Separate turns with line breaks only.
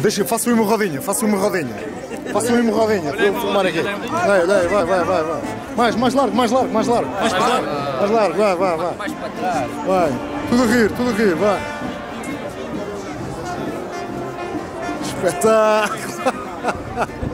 Deixa, faça uma rodinha, faça uma rodinha. Faça uma rodinha para eu filmar aqui. Vai, vai, vai, vai, vai. Mais, mais largo, mais largo, mais largo. Mais para largo, mais largo, vai, vai, vai.
Mais para trás.
Vai. Tudo a rir, tudo a rir, vai. Espetáculo!